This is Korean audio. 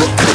아!